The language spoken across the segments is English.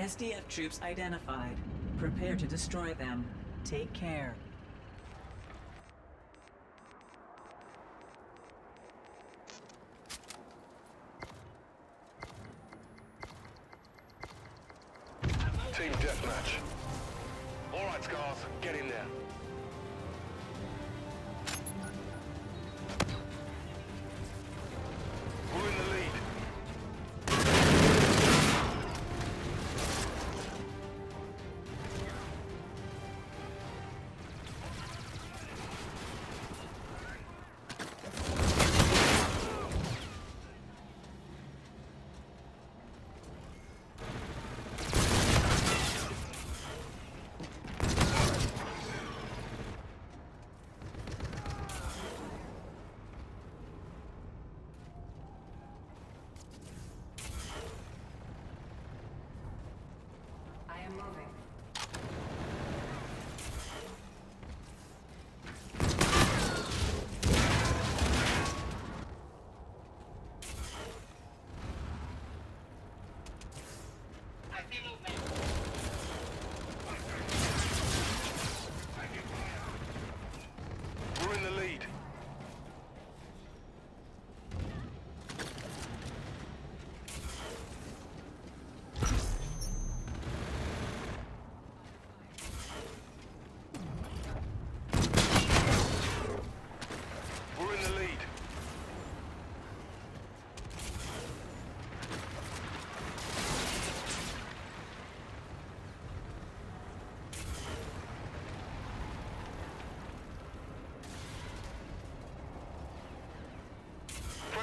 SDF troops identified. Prepare to destroy them. Take care. Team deathmatch. All right, Scars, get in there. Moving. We're in the lead. We're in the lead.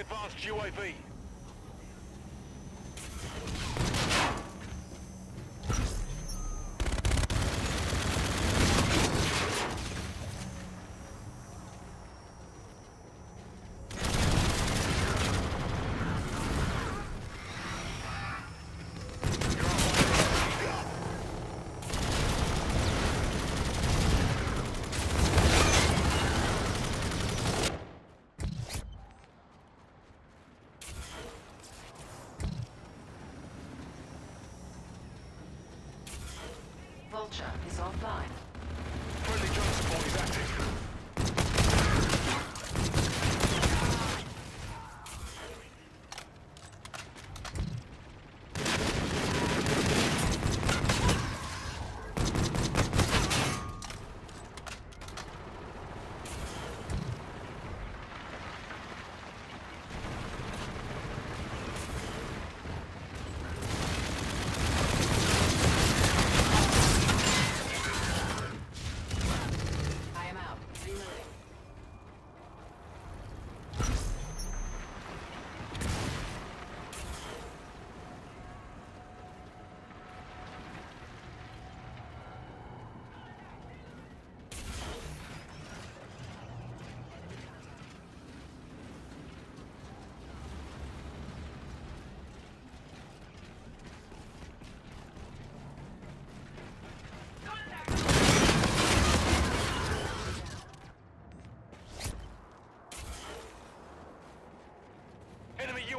advanced UAV. Vulture is offline. Friendly drone support is active.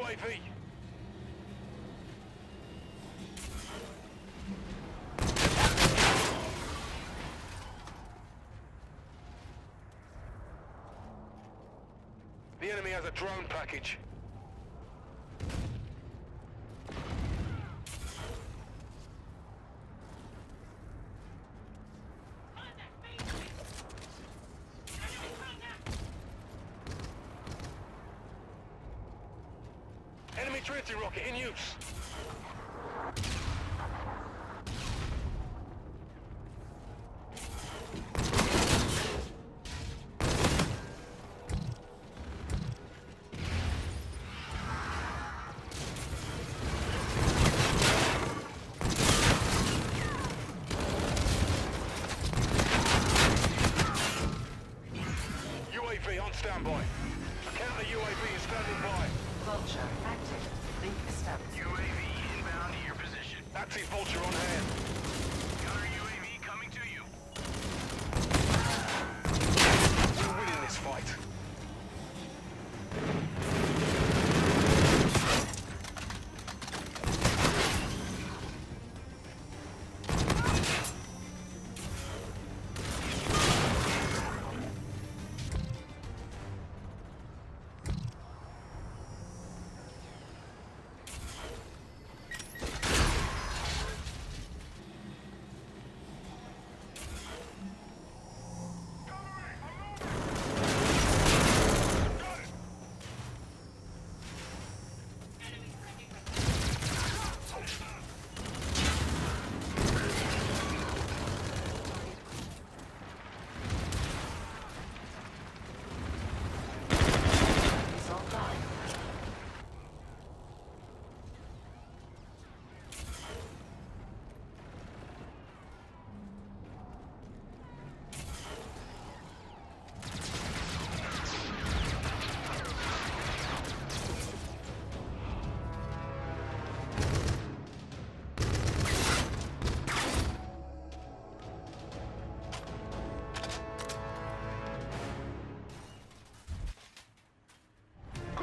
UAV. The enemy has a drone package. Trinity rocket in use. UAV on standby. Counter UAV is standing by. Vulture active. Link established. UAV inbound to your position. Active Vulture on hand.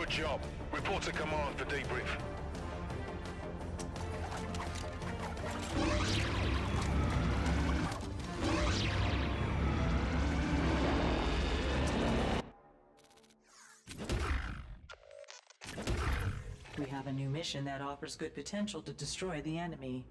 Good job. Report to command for debrief. We have a new mission that offers good potential to destroy the enemy.